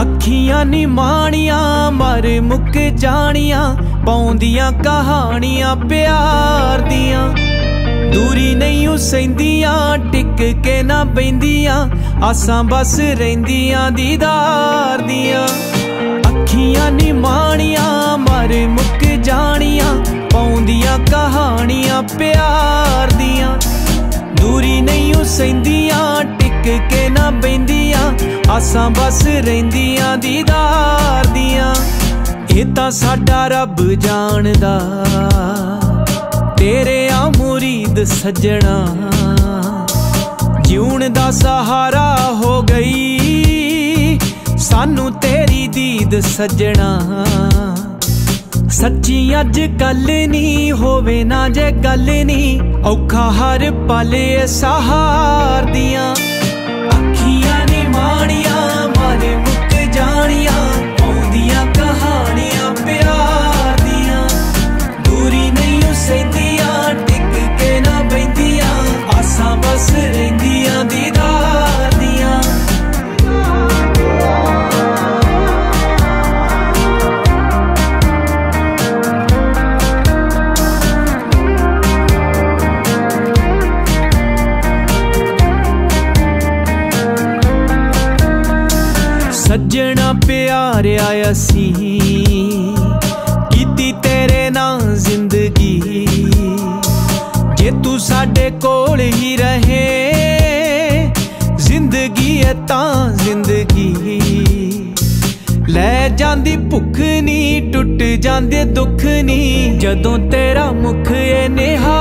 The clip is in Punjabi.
ਅੱਖੀਆਂ ਨੀ ਮਾਣੀਆਂ, ਮਰ ਮੁੱਕ ਜਾਣੀਆਂ, ਪਾਉਂਦੀਆਂ ਕਹਾਣੀਆਂ ਪਿਆਰ ਦੀਆਂ। ਦੂਰੀ ਨਹੀਂ ਉਸੈਂਦੀਆਂ, ਟਿਕ ਕੇ ਨਾ ਪੈਂਦੀਆਂ ਆਸਾਂ ਬਸ ਰਹਿੰਦੀਆਂ ਦੀਦਾਰ ਦੀਆਂ। ਅੱਖੀਆਂ ਨੀ ਮਾਣੀਆਂ, ਮਰ ਮੁੱਕ ਜਾਣੀਆਂ, ਪਾਉਂਦੀਆਂ ਕਹਾਣੀਆਂ ਪਿਆਰ ਦੀਆਂ। ਦੂਰੀ ਨਹੀਂ ਉਸੈਂਦੀਆਂ ਟਿਕ ਕੇ ਨਾ ਬੈੰਦੀਆਂ ਆਸਾਂ ਬਸ ਰਹਿੰਦੀਆਂ, ਦੀਦਾਰ ਦੀਆਂ। ਇਹ ਤਾਂ ਸਾਡਾ ਰੱਬ ਜਾਣਦਾ। ਤੇਰੇ ਆ ਮੁਰੀਦ ਸੱਜਣਾ। ਜਿਉਣ ਦਾ ਸਹਾਰਾ ਹੋ ਗਈ। ਸਾਨੂੰ ਤੇਰੀ ਦੀਦ ਸੱਜਣਾ। ਸੱਚੀ ਅੱਜ ਕੱਲ ਨਹੀਂ ਹੋਵੇ ਨਾ ਜੇ ਗੱਲ ਨਹੀਂ ਔਖਾ ਹਰ ਪਲ ਸਹਾਰ ਦੀਆਂ। ਅੱਖੀਆਂ ਨੇ ਮਾਣੀਆਂ ਮਾਰੇ ਮੁੱਕ ਜਾਣੀਆਂ, ਆਉਂਦੀਆਂ ਕਹਾਣੀਆਂ ਪਿਆਰ ਦੀਆਂ। ਦੂਰੀ ਨਹੀਂ ਉਸੈਂਦੀਆਂ ਟਿਕ ਕੇ ਨਾ ਬੈੰਦੀਆਂ ਆਸਾਂ ਬਸ ਰਹਿੰਦੀਆਂ ਦੀਦਾ ਸੱਜਣਾ ਪਿਆਰਿਆ ਅਸੀਂ। ਕੀਤੀ ਤੇਰੇ ਨਾਲ ਜ਼ਿੰਦਗੀ। ਜੇ ਤੂੰ ਸਾਡੇ ਕੋਲ ਹੀ ਰਹੇ, ਜ਼ਿੰਦਗੀ ਹੈ ਤਾਂ ਜ਼ਿੰਦਗੀ। ਲੈ ਜਾਂਦੀ ਭੁੱਖ ਨਹੀਂ ਟੁੱਟ ਜਾਂਦੇ ਦੁੱਖ ਨਹੀਂ ਜਦੋਂ ਤੇਰਾ ਮੁਖ ਇਹ ਨਿਹਾਰ